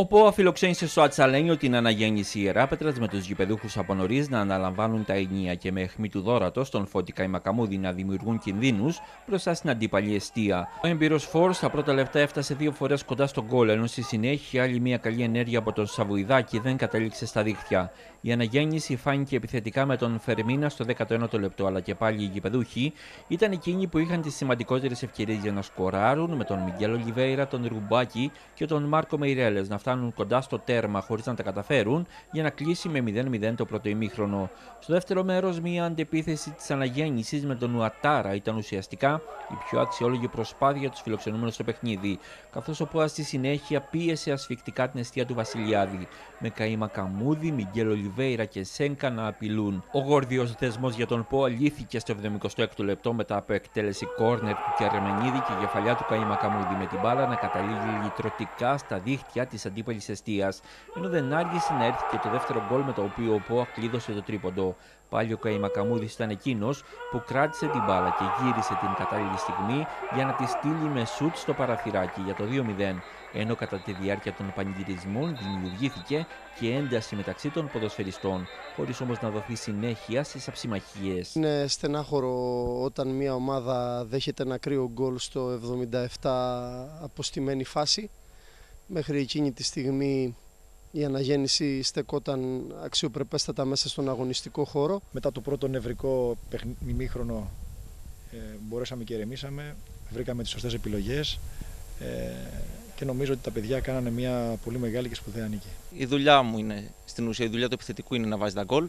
Ο ΠΟΑ φιλοξένησε στο Ατσαλένιο την αναγέννηση Ιεράπετρας με τους γηπεδούχους από νωρίς να αναλαμβάνουν τα ενία και με αιχμή του δόρατος τον Φώτη Καϊμακαμούδη να δημιουργούν κινδύνους μπροστά στην αντίπαλη αιστεία. Ο έμπειρος Φόρς στα πρώτα λεπτά έφτασε δύο φορές κοντά στον γκολ, ενώ στη συνέχεια άλλη μια καλή ενέργεια από τον Σαβουιδάκη δεν κατέληξε στα δίχτυα. Η αναγέννηση φάνηκε επιθετικά με τον Φερμίνα στο 19ο λεπτό, αλλά και πάλι οι γηπεδούχοι ήταν εκείνοι που είχαν τις σημαντικότερες ευκαιρίες για να σκοράρουν με τον Μιγγέλο Λιβέιρα, τον Ρουμπάκη και τον Μάρκο Μεϊρέλες να φτάνουν κοντά στο τέρμα χωρίς να τα καταφέρουν για να κλείσει με 0-0 το πρώτο ημίχρονο. Στο δεύτερο μέρος, μια αντεπίθεση της αναγέννησης με τον Ουατάρα ήταν ουσιαστικά η πιο αξιόλογη προσπάθεια τους φιλοξενούμενους στο παιχνίδι, καθώς ο Πόα στη συνέχεια πίεσε ασφικτικά την αιστεία του Βασιλιάδη, με Καήμα Καμούδη, Μιγγέλο Λιβέιρα και Σένκα να απειλούν. Ο γόρδιος δεσμός για τον Πόα λύθηκε στο 76ο λεπτό μετά από εκτέλεση κόρνερ του Κερμενίδη και κεφαλιά του Καήμα Καμούδη με την μπάλα να καταλήγει λυτρωτικά στα δίχτυα της αντίπαλης αιστείας, ενώ δεν άργησε να έρθει και το δεύτερο γκολ με το οποίο ο Πόα κλείδωσε το τρίποντο. Πάλι ο Καϊμακαμούδη ήταν εκείνος που κράτησε την μπάλα και γύρισε την κατάλληλη στιγμή για να τη στείλει με σουτ στο παραθυράκι για το 2-0. Ενώ κατά τη διάρκεια των πανηγυρισμών δημιουργήθηκε και ένταση μεταξύ των ποδοσφαιριστών, χωρίς όμως να δοθεί συνέχεια στις αψημαχίες. Είναι στενάχωρο όταν μια ομάδα δέχεται ένα κρύο γκολ στο 77 αποστημένη φάση. Μέχρι εκείνη τη στιγμή η αναγέννηση στεκόταν αξιοπρεπέστατα μέσα στον αγωνιστικό χώρο. Μετά το πρώτο νευρικό ημίχρονο ε, μπορέσαμε και ερεμήσαμε, βρήκαμε τις σωστές επιλογές ε, και νομίζω ότι τα παιδιά κάνανε μια πολύ μεγάλη και σπουδαία νίκη. Η δουλειά μου είναι, στην ουσία η δουλειά του επιθετικού είναι να βάζει τα γκολ,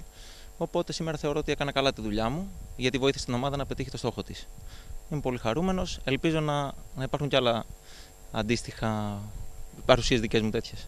οπότε σήμερα θεωρώ ότι έκανα καλά τη δουλειά μου, γιατί βοήθησε την ομάδα να πετύχει το στόχο της. Είμαι πολύ χαρούμενος, ελπίζω να, να υπάρχουν κι άλλα αντίστοιχα παρουσίες δικές μου τέτοιες.